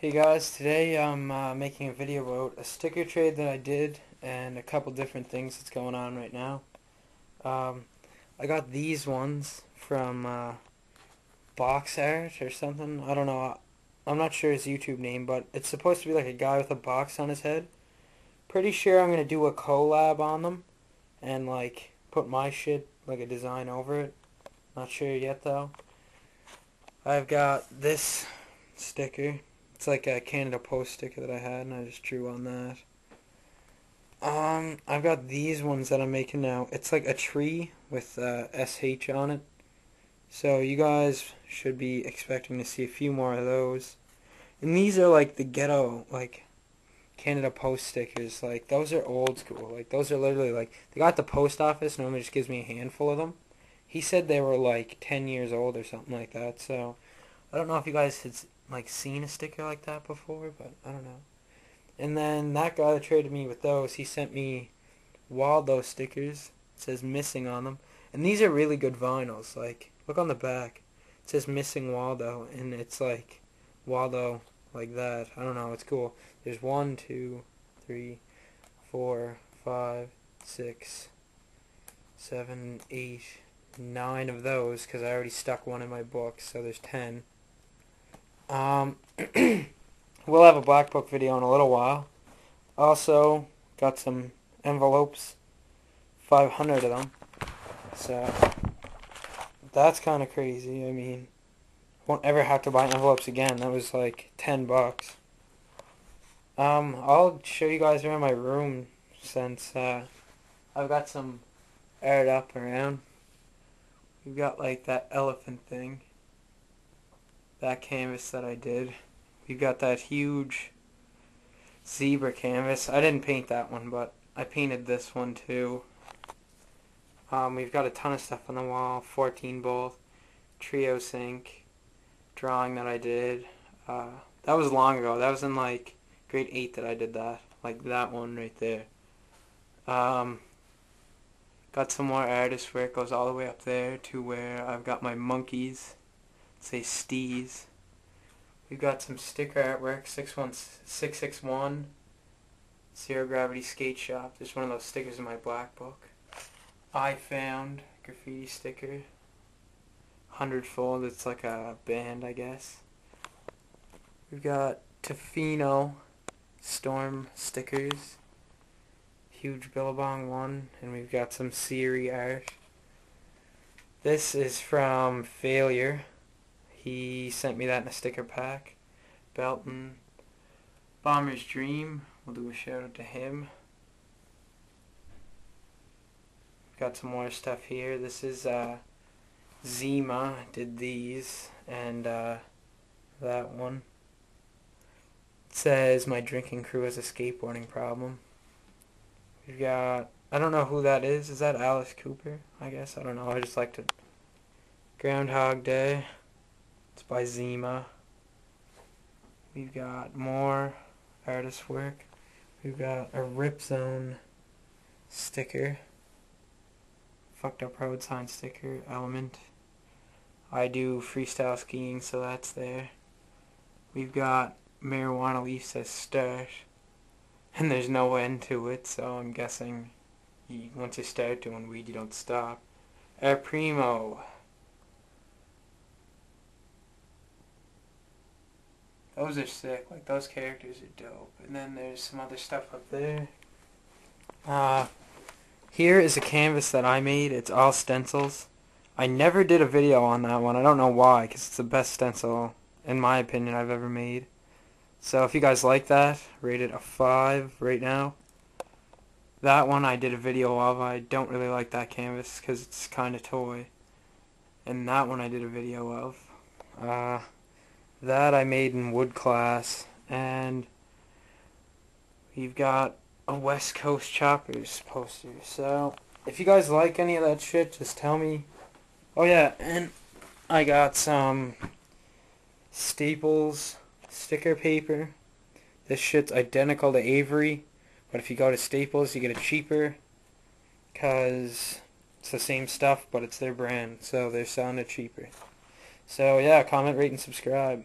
Hey guys, today I'm uh, making a video about a sticker trade that I did and a couple different things that's going on right now. Um, I got these ones from uh, Box Art or something. I don't know. I'm not sure his YouTube name, but it's supposed to be like a guy with a box on his head. Pretty sure I'm going to do a collab on them and like put my shit, like a design over it. Not sure yet though. I've got this sticker it's like a Canada Post sticker that I had, and I just drew on that. Um, I've got these ones that I'm making now. It's like a tree with uh, SH on it. So you guys should be expecting to see a few more of those. And these are like the ghetto, like Canada Post stickers. Like those are old school. Like those are literally like they got the post office. Normally just gives me a handful of them. He said they were like ten years old or something like that. So I don't know if you guys had like seen a sticker like that before, but I don't know. And then that guy that traded me with those, he sent me Waldo stickers. It says missing on them. And these are really good vinyls. Like, look on the back. It says missing Waldo, and it's like Waldo like that. I don't know. It's cool. There's one, two, three, four, five, six, seven, eight, nine of those because I already stuck one in my book. So there's ten. Um, we'll have a black book video in a little while. Also, got some envelopes, 500 of them. So, that's kind of crazy. I mean, won't ever have to buy envelopes again. That was like 10 bucks. Um, I'll show you guys around my room since uh, I've got some aired up around. We've got like that elephant thing that canvas that I did. We've got that huge zebra canvas. I didn't paint that one, but I painted this one too. Um, we've got a ton of stuff on the wall, 14 both, trio sync, drawing that I did. Uh, that was long ago. That was in like grade 8 that I did that. Like that one right there. Um, got some more artist work, goes all the way up there to where I've got my monkeys say Steez. We've got some sticker artwork, 661 Zero Gravity Skate Shop. There's one of those stickers in my black book. I found graffiti sticker. Hundredfold, it's like a band, I guess. We've got Tofino Storm stickers. Huge Billabong one. And we've got some Siri art. This is from Failure. He sent me that in a sticker pack. Belton. Bomber's Dream. We'll do a shout out to him. Got some more stuff here. This is uh, Zima did these and uh, that one. It says my drinking crew has a skateboarding problem. We've got I don't know who that is. Is that Alice Cooper? I guess I don't know. I just like to Groundhog Day. By Zima. We've got more artist work. We've got a Rip Zone sticker. Fucked up road sign sticker element. I do freestyle skiing, so that's there. We've got marijuana leaf says stash. And there's no end to it, so I'm guessing once you start doing weed, you don't stop. El Primo. Those are sick. Like those characters are dope. And then there's some other stuff up there. Uh, here is a canvas that I made. It's all stencils. I never did a video on that one. I don't know why, because it's the best stencil, in my opinion, I've ever made. So if you guys like that, rate it a 5 right now. That one I did a video of. I don't really like that canvas because it's kind of toy. And that one I did a video of. Uh, that I made in wood class and we've got a West Coast Choppers poster. So if you guys like any of that shit, just tell me. Oh yeah, and I got some Staples sticker paper. This shit's identical to Avery, but if you go to Staples, you get it cheaper because it's the same stuff, but it's their brand, so they're selling it cheaper. So yeah, comment, rate, and subscribe.